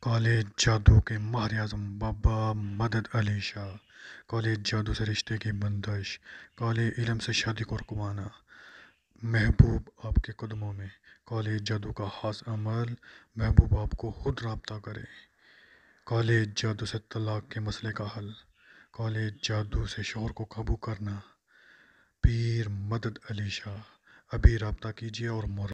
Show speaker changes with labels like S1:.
S1: College جادو کے ماہر اعظم بابا مدد علی شاہ کالج جادو سے رشتے کی بندش کالج علم سے شادی کو رکوانا محبوب آپ کے قدموں میں کالج جادو کا خاص عمل، محبوب آپ کو خود رابطہ کرے۔ کالج جادو سے طلاق کے مسئلے کا حل کالج جادو سے شوہر کو قابو کرنا۔ پیر مدد علی شاہ، ابھی رابطہ کیجیے اور مر